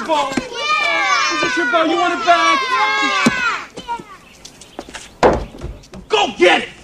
your ball. Yeah. Is this your ball? You want it back? Yeah. Go get it!